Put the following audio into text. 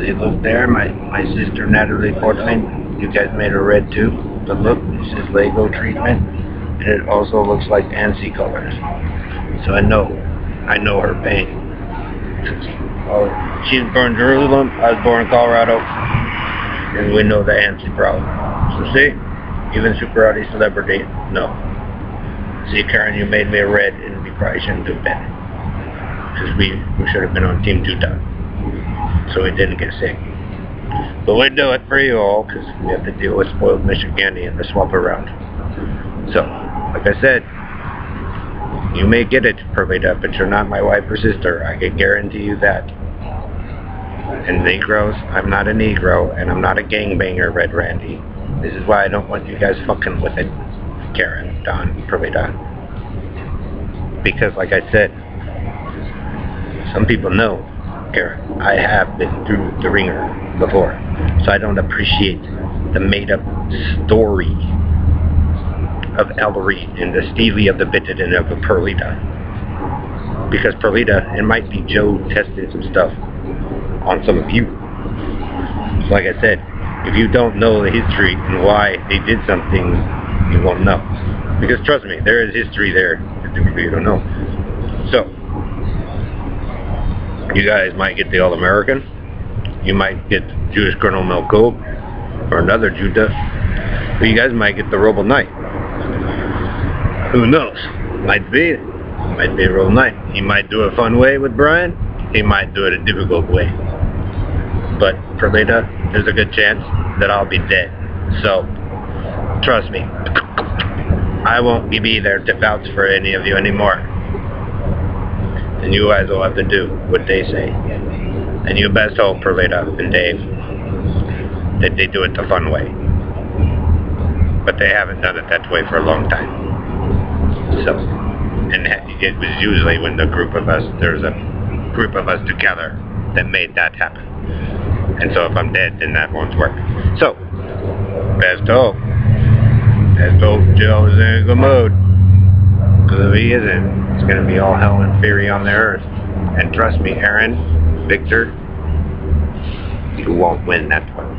See, look there, my, my sister Natalie Portman. You guys made her red too. But look, this is Lego treatment. And it also looks like ANSI colors. So I know, I know her pain. Oh, she was born in Jerusalem, I was born in Colorado. And we know the ANSI problem. So see, even Superati celebrity, no. See, Karen, you made me a red, and we probably shouldn't have been. Because we, we should have been on Team Tuta. So we didn't get sick. But we do it for you all, because we have to deal with spoiled Michigani and the swamp around. So, like I said, you may get it, Perlita, but you're not my wife or sister. I can guarantee you that. And Negroes, I'm not a Negro, and I'm not a gangbanger, Red Randy. This is why I don't want you guys fucking with it, Karen, Don, Perlita. Because, like I said, some people know, I have been through the wringer before, so I don't appreciate the made-up story of Ellery and the Stevie of the Bitted and of the Perlita. Because Perlita, it might be Joe testing some stuff on some of you. Like I said, if you don't know the history and why they did something, you won't know. Because trust me, there is history there that you don't know. So, you guys might get the All-American. You might get Jewish Colonel Melko or another Judah. Or you guys might get the Robo Knight. Who knows? Might be. Might be a real Knight. He might do it a fun way with Brian. He might do it a difficult way. But for later, there's a good chance that I'll be dead. So, trust me. I won't be there to vouch for any of you anymore. And you guys will have to do what they say. And you best hope, Perlita and Dave, that they do it the fun way. But they haven't done it that way for a long time. So, and it was usually when the group of us, there was a group of us together that made that happen. And so if I'm dead, then that won't work. So, best hope. Best hope Joe's in a good mood. Because if he isn't, it's going to be all hell and fury on the earth. And trust me, Aaron, Victor, you won't win that one.